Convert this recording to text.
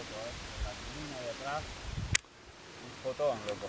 ¿eh? La colina de atrás, un fotón, loco.